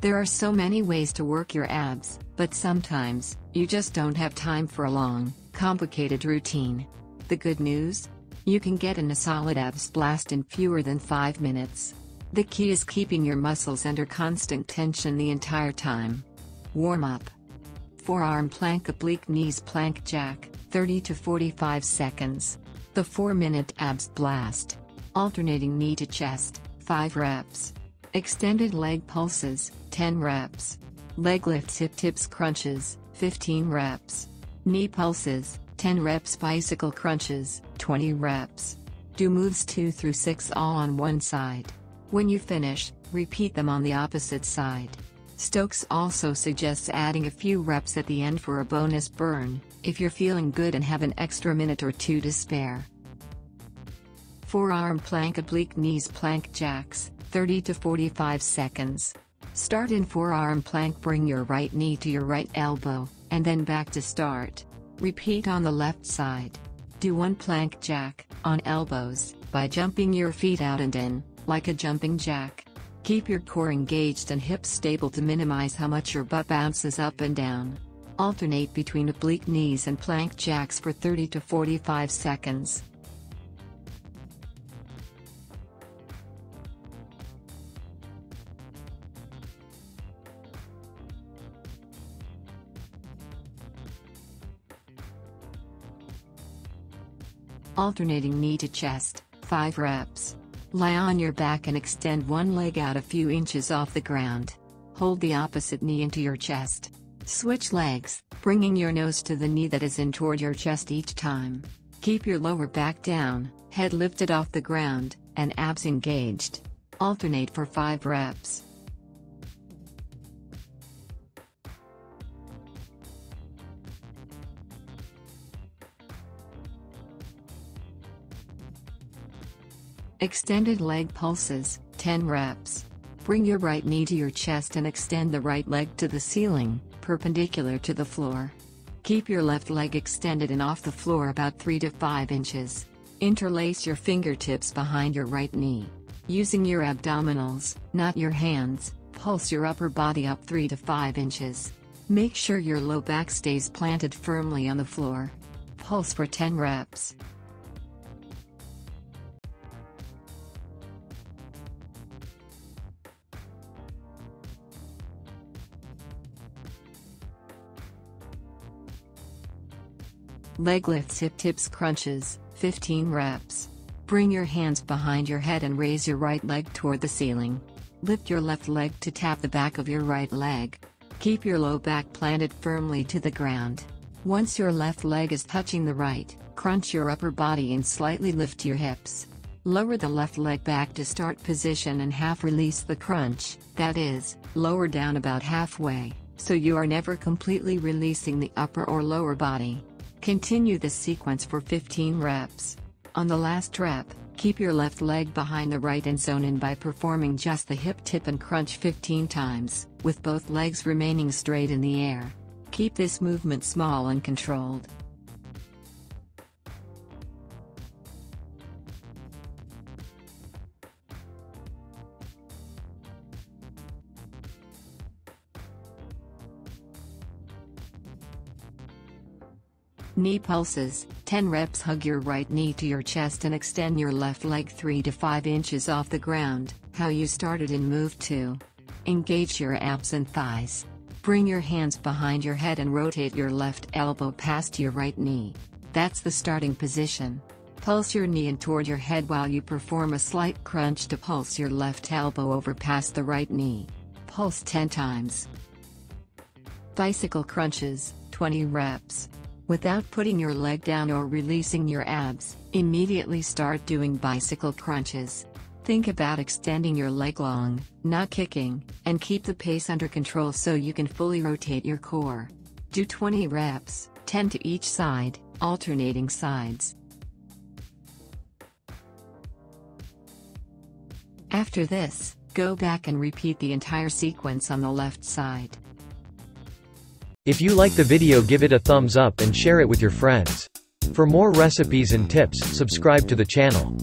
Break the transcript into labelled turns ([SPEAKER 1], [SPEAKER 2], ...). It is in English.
[SPEAKER 1] There are so many ways to work your abs, but sometimes, you just don't have time for a long, complicated routine. The good news? You can get in a solid abs blast in fewer than 5 minutes. The key is keeping your muscles under constant tension the entire time. Warm up. Forearm plank oblique knees plank jack, 30 to 45 seconds. The 4 minute abs blast. Alternating knee to chest, 5 reps. Extended leg pulses, 10 reps. Leg lifts hip tips crunches, 15 reps. Knee pulses, 10 reps bicycle crunches, 20 reps. Do moves 2 through 6 all on one side. When you finish, repeat them on the opposite side. Stokes also suggests adding a few reps at the end for a bonus burn, if you're feeling good and have an extra minute or two to spare. Forearm plank oblique knees plank jacks, 30 to 45 seconds. Start in forearm plank bring your right knee to your right elbow, and then back to start. Repeat on the left side. Do one plank jack, on elbows, by jumping your feet out and in, like a jumping jack. Keep your core engaged and hips stable to minimize how much your butt bounces up and down. Alternate between oblique knees and plank jacks for 30 to 45 seconds. Alternating knee to chest, 5 reps. Lie on your back and extend one leg out a few inches off the ground. Hold the opposite knee into your chest. Switch legs, bringing your nose to the knee that is in toward your chest each time. Keep your lower back down, head lifted off the ground, and abs engaged. Alternate for 5 reps. Extended leg pulses, 10 reps. Bring your right knee to your chest and extend the right leg to the ceiling, perpendicular to the floor. Keep your left leg extended and off the floor about 3 to 5 inches. Interlace your fingertips behind your right knee. Using your abdominals, not your hands, pulse your upper body up 3 to 5 inches. Make sure your low back stays planted firmly on the floor. Pulse for 10 reps. Leg lifts hip tips crunches, 15 reps. Bring your hands behind your head and raise your right leg toward the ceiling. Lift your left leg to tap the back of your right leg. Keep your low back planted firmly to the ground. Once your left leg is touching the right, crunch your upper body and slightly lift your hips. Lower the left leg back to start position and half release the crunch, that is, lower down about halfway, so you are never completely releasing the upper or lower body. Continue this sequence for 15 reps. On the last rep, keep your left leg behind the right and zone in by performing just the hip tip and crunch 15 times, with both legs remaining straight in the air. Keep this movement small and controlled. Knee pulses, 10 reps hug your right knee to your chest and extend your left leg 3 to 5 inches off the ground, how you started in move 2. Engage your abs and thighs. Bring your hands behind your head and rotate your left elbow past your right knee. That's the starting position. Pulse your knee in toward your head while you perform a slight crunch to pulse your left elbow over past the right knee. Pulse 10 times. Bicycle crunches, 20 reps. Without putting your leg down or releasing your abs, immediately start doing bicycle crunches. Think about extending your leg long, not kicking, and keep the pace under control so you can fully rotate your core. Do 20 reps, 10 to each side, alternating sides. After this, go back and repeat the entire sequence on the left side.
[SPEAKER 2] If you like the video give it a thumbs up and share it with your friends. For more recipes and tips, subscribe to the channel.